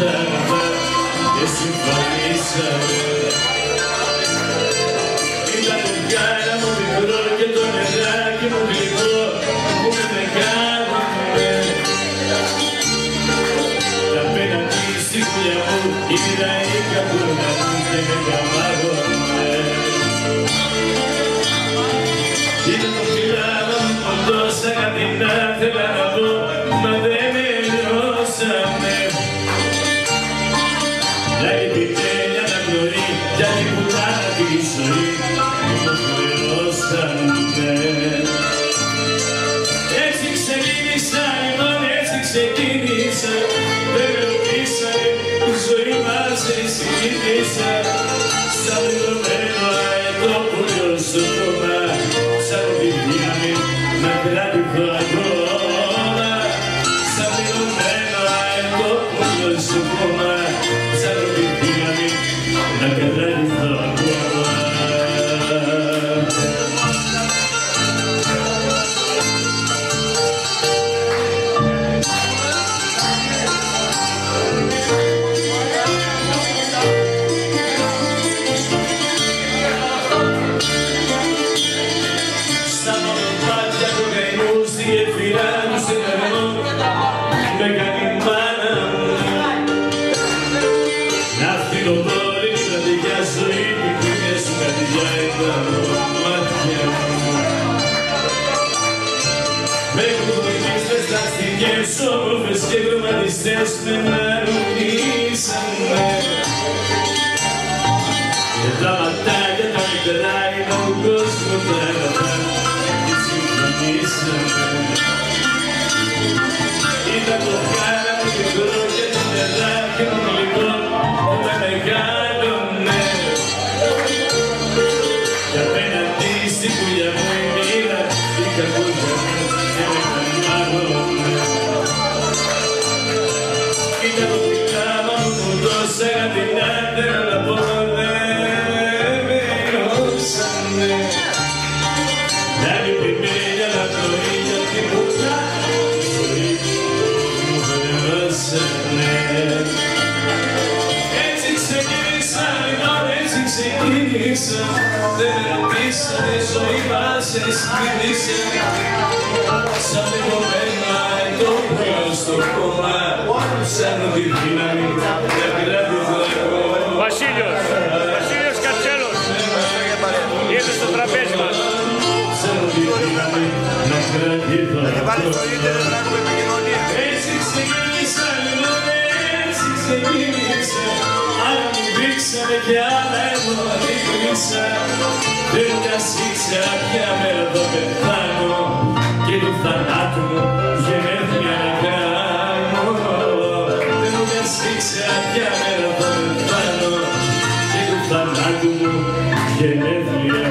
τα και συμφωνήσαμε Ήταν το πιάνα μου μικρό και το νεράκι μου γλυκό που με μεγάλωνε Κι απέναντι στη δουλειά μου είδα η καπούνα μου και με καμάγωνε Ήταν το φιλάδο μου κοντό σαν κάτι να θέλα να δω μα δεν με νιώσαμε ξεκίνησα δεν με ρωτήσανε τη ζωή μας έτσι συνήθισα σαν δεδομένο αετό που λιωσόμα σαν τη δύναμη να κρατηθώ ακόμα πλαστικές όμορφες και χρωματιστές με μαρονίσανε και τα ματάκια τα μικρά είναι ο κόσμο τα αγαπά και συμφωνήσαμε. Να πρωί για την πουτά τη ζωή μου χρεώσανε. Έτσι ξεκίνησα, λοιπόν έτσι ξεκίνησα Δεν με ρωτήσανε, η ζωή μας έτσι κρίνησε Σαν λιγόμενα το πλέον στο κόμμα Σαν τη δύναμη να κρατηθώ Βάλει στο ίντερνετ να έχουμε επικοινωνία. Έτσι ξεκίνησα, λοιπόν, έτσι ξεκίνησα Άλλα μου δείξανε και άλλα εγώ αντίκρισα Δεν μιας ήξερα ποια μέρα θα πεθάνω Και του θανάτου μου γενέθλια να κάνω. Δεν μιας ήξερα ποια μέρα θα πεθάνω Και του θανάτου μου γενέθλια